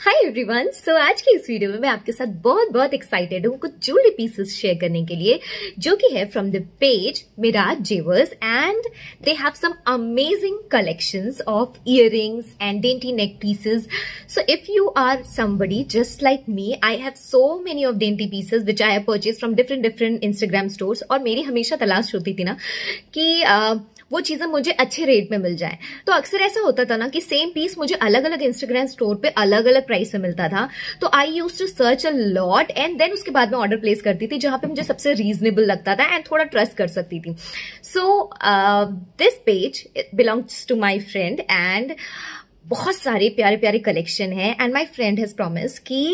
Hi everyone so आज की इस वीडियो में मैं आपके साथ बहुत बहुत एक्साइटेड हूँ कुछ ज्वेलरी पीसेस शेयर करने के लिए जो कि है from the page Miraj jewellers and they have some amazing collections of earrings and dainty neck pieces so if you are somebody just like me I have so many of dainty pieces which I have purchase from different different Instagram stores और मेरी हमेशा तलाश होती थी ना कि uh, वो चीज़ें मुझे अच्छे रेट में मिल जाए। तो अक्सर ऐसा होता था ना कि सेम पीस मुझे अलग अलग इंस्टाग्राम स्टोर पे अलग अलग प्राइस में मिलता था। तो I use to search a lot and then उसके बाद में ऑर्डर प्लेस करती थी, जहाँ पे मुझे सबसे रीजनेबल लगता था एंड थोड़ा ट्रस्ट कर सकती थी। So this page belongs to my friend and बहुत सारे प्यारे प्यारे कलेक्शन है। And my friend has promise की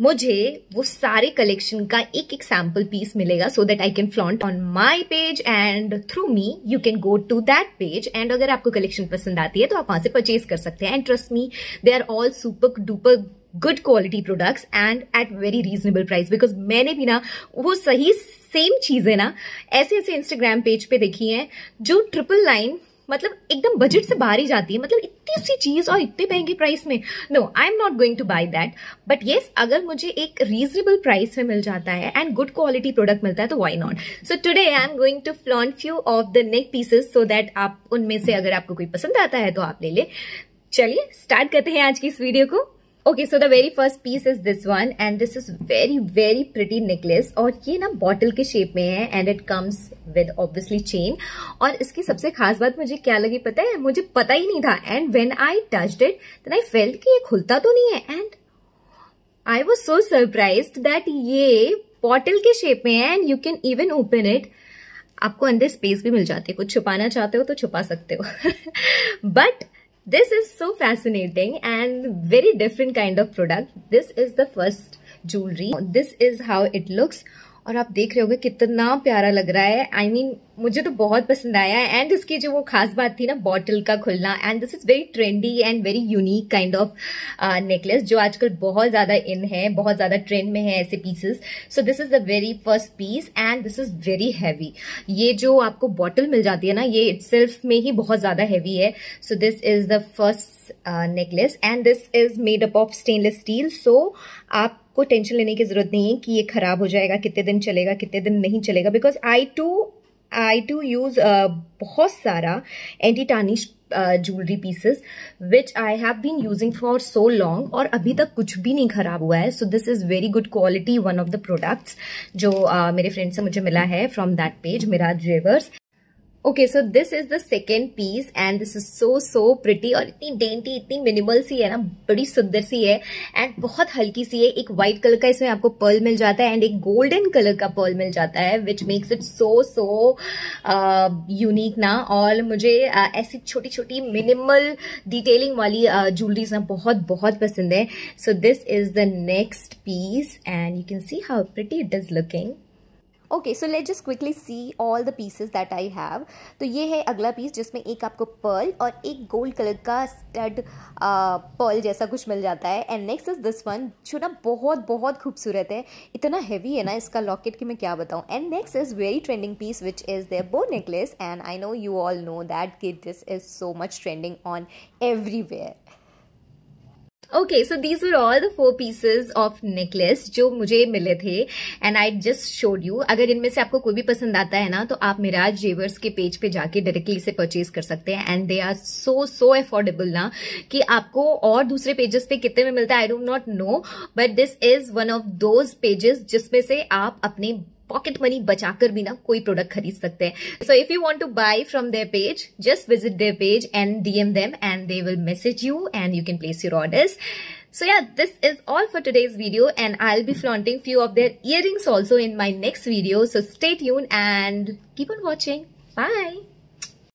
मुझे वो सारे कलेक्शन का एक एक सैंपल पीस मिलेगा so that I can flaunt on my page and through me you can go to that page and अगर आपको कलेक्शन पसंद आती है तो आप वहाँ से परचेज कर सकते हैं। And trust me they are all super duper good quality products and at very reasonable price because मैंने भी ना वो सही सेम चीज़ें ना ऐसे ऐसे इंस्टाग्राम पेज पे देखी हैं, जो ट्रिपल लाइन मतलब एकदम बजट से बाहर ही जाती है। मतलब इतनी सी चीज़ और इतने महँगे प्राइस में। No I am not going to buy that but yes अगर मुझे एक रीजनेबल प्राइस में मिल जाता है एंड गुड क्वालिटी प्रोडक्ट मिलता है तो why not so today I am going to flaunt few of the neck pieces so that आप उनमें से अगर आपको कोई पसंद आता है तो आप ले ले। चलिए स्टार्ट करते हैं आज की इस वीडियो को। Okay so the very first piece is this one and this is very very pretty necklace और ये ना बॉटल के शेप में है and it comes with obviously chain और इसकी सबसे खास बात मुझे क्या लगी पता है? मुझे पता ही नहीं था. And when I touched it then I felt कि ये खुलता तो नहीं है. And I was so surprise that ये बॉटल के शेप में है and you can even open it आपको अंदर स्पेस भी मिल जाती है. कुछ छुपाना चाहते हो तो छुपा सकते हो. But This is so fascinating and very different kind of product. This is the first jewelry. This is how it looks. और आप देख रहे होगे कितना प्यारा लग रहा है। आई I मीन mean, मुझे तो बहुत पसंद आया। है एंड इसकी जो वो खास बात थी ना बॉटल का खुलना। And this is very trendy and very unique kind of necklace जो आजकल बहुत ज़्यादा इन है बहुत ज़्यादा ट्रेंड में है ऐसे pieces so this is the very first piece and this is very heavy ये जो आपको बॉटल मिल जाती है ना ये इट में ही बहुत ज़्यादा हैवी है। So this is the first necklace and this is made up of stainless steel so आप को टेंशन लेने की ज़रूरत नहीं है कि ये खराब हो जाएगा कितने दिन चलेगा कितने दिन नहीं चलेगा because I to I to use बहुत सारा anti tarnish jewellery pieces which I have been using for so long और अभी तक कुछ भी नहीं खराब हुआ है। So this is very good quality one of the products जो uh, मेरे फ्रेंड से मुझे मिला है फ्रॉम दैट पेज मेरा जेवर्स okay so this is the second piece and this is so so pretty और इतनी डेंटी इतनी मिनिमल सी है ना बड़ी सुंदर सी है एंड बहुत हल्की सी है। एक व्हाइट कलर का इसमें आपको पर्ल मिल जाता है एंड एक गोल्डन कलर का पर्ल मिल जाता है which makes it so so unique ना। और मुझे uh, ऐसी छोटी छोटी मिनिमल डिटेलिंग वाली ज्वेलरीज uh, ना बहुत बहुत पसंद है। So this is the next piece and you can see how pretty it is looking okay so let just quickly see all the pieces that I have तो ये है अगला पीस जिसमें एक आपको पर्ल और एक गोल्ड कलर का स्टड पर्ल जैसा कुछ मिल जाता है. And next is this one जो ना बहुत बहुत खूबसूरत है. इतना हैवी है ना इसका लॉकेट कि मैं क्या बताऊँ. And next is very trending piece which is there bow necklace and I know you all know that कि this is so much trending on everywhere okay so these were all the four pieces of necklace जो मुझे मिले थे and I just showed you अगर इनमें से आपको कोई भी पसंद आता है ना तो आप मिराज जेवर्स के पेज पे जाके डायरेक्टली इसे परचेज कर सकते हैं। And they are so so affordable ना, कि आपको और दूसरे पेजेस पे कितने में मिलता है I don't not know but this is one of those pages जिसमें से आप अपने पॉकेट मनी बचाकर भी ना कोई प्रोडक्ट खरीद सकते हैं so if you want to buy from their page just visit their page and DM them and they will message you and you can place your orders So yeah, this is all for today's video and I'll be flaunting few of their earrings also in my next video. So stay tuned and keep on watching. Bye.